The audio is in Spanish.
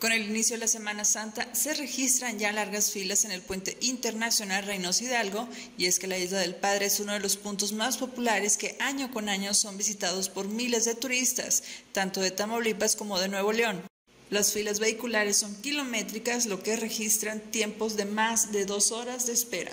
Con el inicio de la Semana Santa se registran ya largas filas en el puente internacional Reynoso Hidalgo y es que la Isla del Padre es uno de los puntos más populares que año con año son visitados por miles de turistas, tanto de Tamaulipas como de Nuevo León. Las filas vehiculares son kilométricas, lo que registran tiempos de más de dos horas de espera.